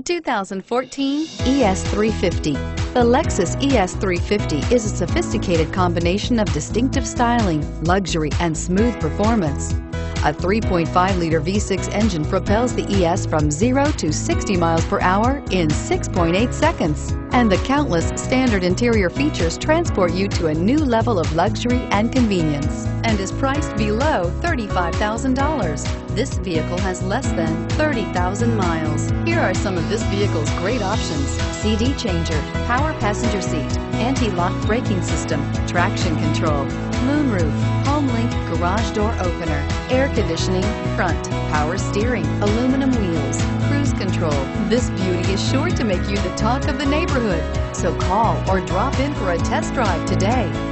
2014 ES350. The Lexus ES350 is a sophisticated combination of distinctive styling, luxury, and smooth performance. A 3.5-liter V6 engine propels the ES from 0 to 60 miles per hour in 6.8 seconds. And the countless standard interior features transport you to a new level of luxury and convenience and is priced below $35,000. This vehicle has less than 30,000 miles. Here are some of this vehicle's great options. CD changer, power passenger seat, anti-lock braking system, traction control, moonroof, garage door opener, air conditioning, front, power steering, aluminum wheels, cruise control. This beauty is sure to make you the talk of the neighborhood. So call or drop in for a test drive today.